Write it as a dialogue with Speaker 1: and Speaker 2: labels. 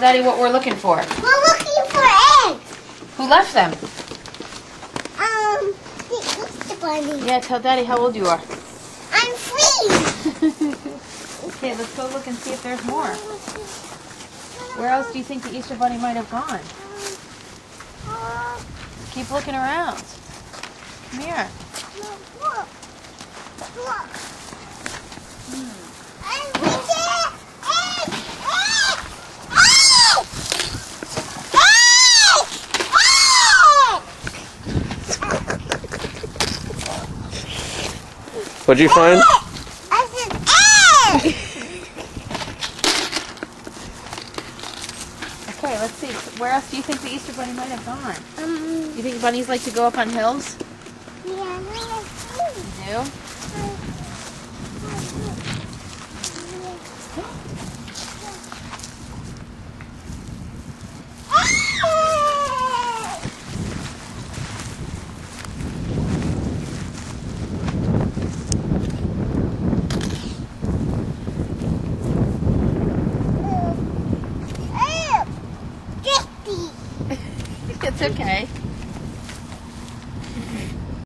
Speaker 1: Daddy, what we're looking for.
Speaker 2: We're looking for eggs.
Speaker 1: Who left them?
Speaker 2: Um, the Easter Bunny.
Speaker 1: Yeah, tell Daddy how old you are.
Speaker 2: I'm three.
Speaker 1: Okay, let's go look and see if there's more. Where else do you think the Easter Bunny might have gone? Keep looking around. Come here.
Speaker 2: Look. Look. And we get eggs. Eggs. Eggs.
Speaker 3: What'd you find?
Speaker 2: I said egg.
Speaker 1: Okay, let's see. Where else do you think the Easter Bunny might have gone?
Speaker 2: Um,
Speaker 1: You think bunnies like to go up on hills?
Speaker 2: yeah, no,
Speaker 1: You do? It's okay.